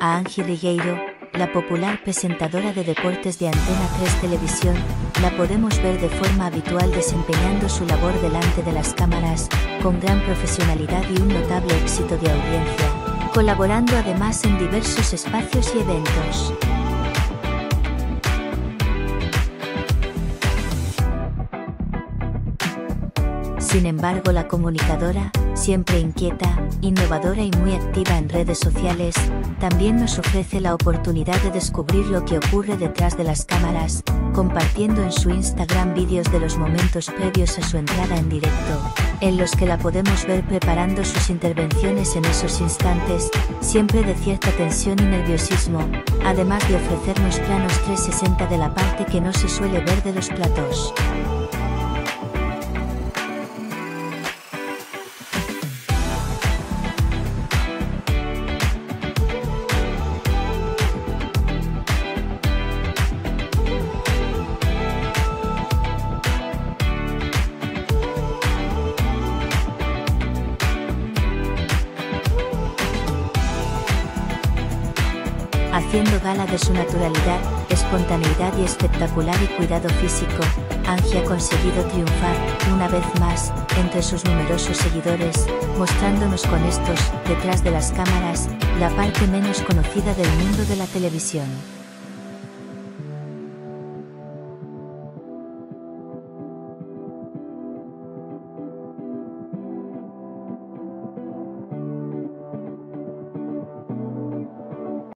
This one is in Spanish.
A Angie Rigueiro, la popular presentadora de deportes de Antena 3 Televisión, la podemos ver de forma habitual desempeñando su labor delante de las cámaras, con gran profesionalidad y un notable éxito de audiencia, colaborando además en diversos espacios y eventos. Sin embargo, la comunicadora, siempre inquieta, innovadora y muy activa en redes sociales, también nos ofrece la oportunidad de descubrir lo que ocurre detrás de las cámaras, compartiendo en su Instagram vídeos de los momentos previos a su entrada en directo, en los que la podemos ver preparando sus intervenciones en esos instantes, siempre de cierta tensión y nerviosismo, además de ofrecernos planos 360 de la parte que no se suele ver de los platos. Haciendo gala de su naturalidad, espontaneidad y espectacular y cuidado físico, Angie ha conseguido triunfar, una vez más, entre sus numerosos seguidores, mostrándonos con estos, detrás de las cámaras, la parte menos conocida del mundo de la televisión.